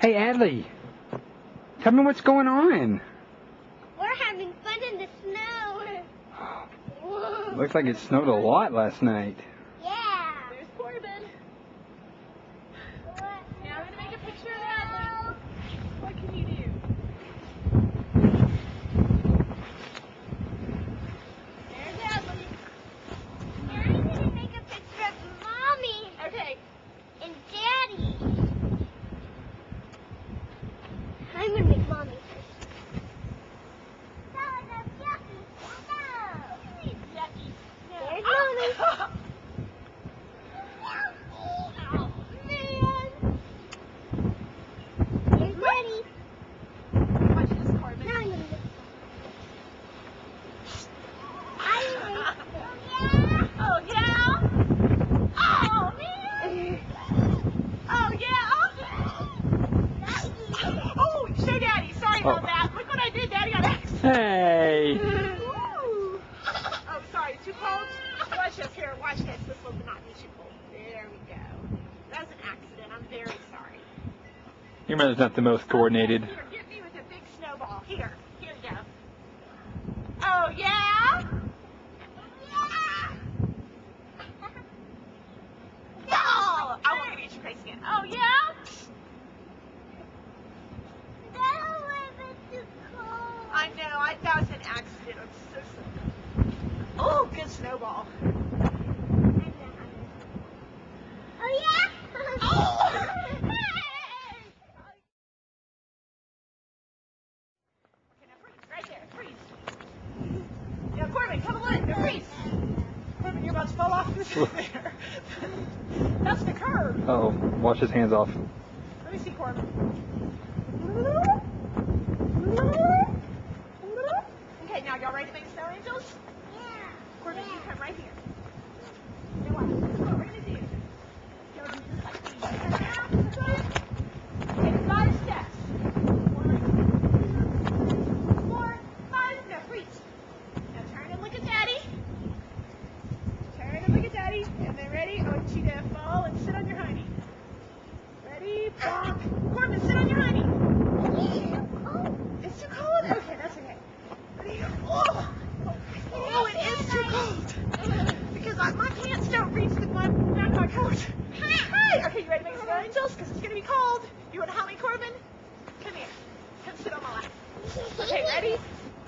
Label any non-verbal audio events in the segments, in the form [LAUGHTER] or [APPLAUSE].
Hey, Adley. Tell me what's going on. We're having fun in the snow. Looks like it snowed a lot last night. Yeah. There's Corbin. What? Now I'm gonna make a picture of Adley. What can you do? There's Adley. Now I'm gonna make a picture of mommy Okay. and daddy. I'm gonna make mommy first. No, that's yucky. No. There's mommy. Oh, man. There's daddy. Watch this, Corbin. Now I'm gonna make I'm gonna Oh, yeah? Oh, man. Oh, yeah. Oh, show Daddy. Sorry about Oh. that. Look what I did, Daddy, on accident. Hey! Ooh. Oh, sorry. Too cold? Watch this here. This not be. There we go. That was an accident. I'm very sorry. Your mother's not the most coordinated. Here, get me with a big snowball. Here. Here you go. Oh, yeah? Yeah! No! I won't get your face again. Oh, yeah? I know. I, that was an accident. I'm so sorry. Oh, good snowball. Oh yeah! Okay, now freeze. Right there. Freeze. Now, Corbin, come on. Now, freeze. Corbin, you're about to fall off this there. [LAUGHS] That's the curb. Oh, wash his hands off. Let me see, Corbin. Okay, now y'all ready to make snow angels? Corbin, you come right here. Now watch. This is what we're gonna do. Y'all do just like these. Okay, five steps. One, four, five. Now freeze. Now turn and look at Daddy. Turn and look at Daddy. And then ready? I want you to fall and sit on your hiney. Ready? Bonk. Corbin, sit on your hiney. It's too cold? Okay, that's okay. Ready? Oh, oh it is too cold. Because I, my pants don't reach the my, down to my coat. Hey! Okay, you ready to make snow angels? Because it's going to be cold. You want to help me, Corbin? Come here. Come sit on my lap. Okay, ready?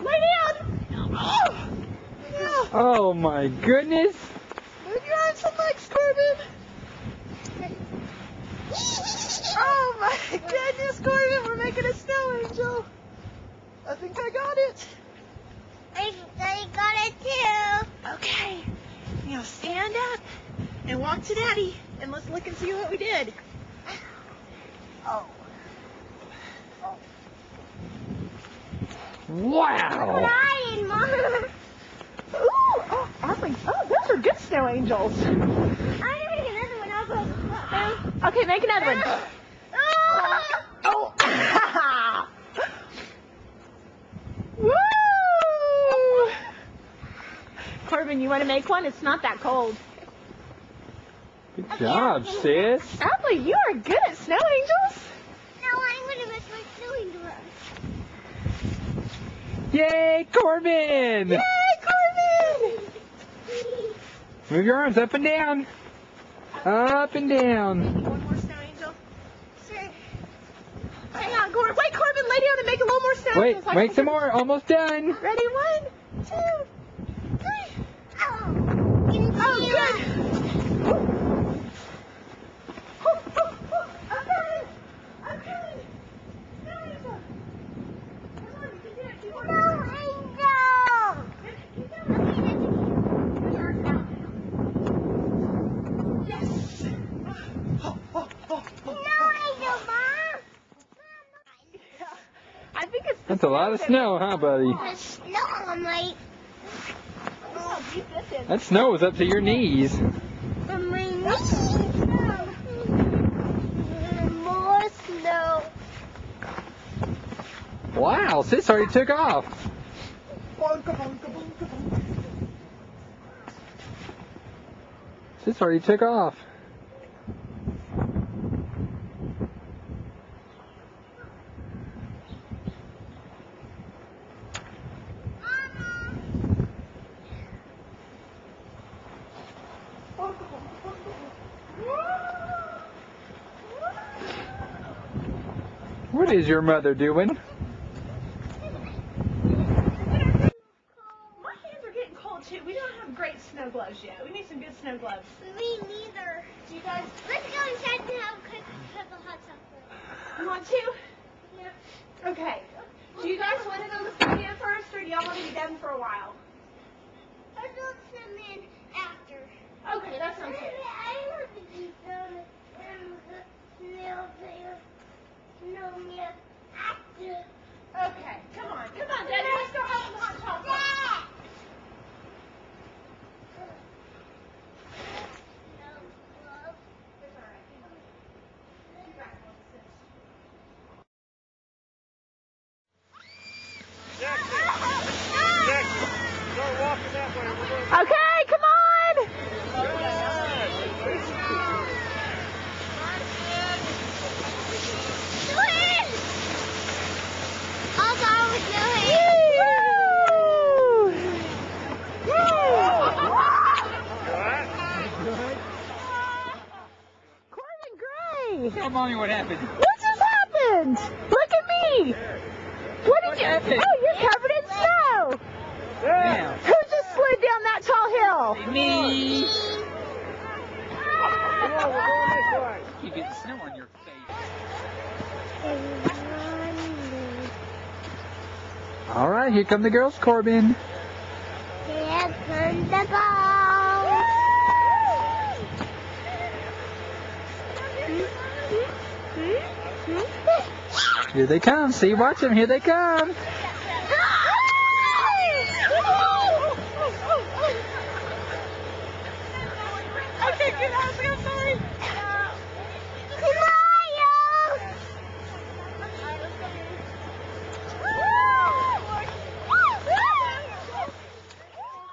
Lay down. Oh! Yeah. Oh my goodness! Move your arms and legs, Corbin. Oh my goodness, Corbin, we're making a snow angel. I think I got it. I, I got it too. Okay. Now stand up and walk to Daddy, and let's look and see what we did. Oh. Wow! Crying, oh, those are good snow angels. I'm gonna make another one. I'll go. Okay, make another one. Ah! Oh. Oh! [LAUGHS] Woo! Corbin, you want to make one? It's not that cold. Good job, sis. Ashley, you are good at snow angels. Now I'm gonna make my sewing glove. Yay, Corbin! Yay, Corbin! Move your arms up and down. Up and down. One more snow angel. Sure. Hang on, Corbin. Wait, Corbin, lay down and make a little more snow Wait, make some more. Almost done. Ready? One, two, three. Oh. Can Oh, see good. ya. I'm coming. I'm coming. Snow angel. Come on, you can do it. Keep on No going. angel. Keep going. Okay, that's Yours now. Yes. Oh, oh, oh, No oh. angel, mom. Yeah. I think it's the That's a lot of snow, huh, buddy? Snow on my deep this in. That snow was up to your knees. my knees. More snow. Wow, sis already took off. Sis already took off. What is your mother doing? My hands are getting cold too. We don't have great snow gloves yet. We need some good snow gloves. Me neither. Do you guys Let's go inside and have a quick cup of hot chocolate. want to? Yep. Okay. Do you guys want to go to the studio first, or do y'all want to be done for a while? Let's go some in after. Okay, that sounds good. I want to be done and nail there. No, nail after. Okay, come on, come on, Daddy. Let's go have some hot chocolate. It's all right. Hang on. You got one, sis. Okay, come on. Also, I was doing. Corbin Gray. Tell mommy what happened. What just happened? Look at me. What did you? happened? Oh, you're covered in snow. Damn. Who just slid down that tall hill? Me. [LAUGHS] You get snow on your face. All right, here come the girls, Corbin. Here comes the ball. Here they come. See, watch them. Here they come. I'm sorry.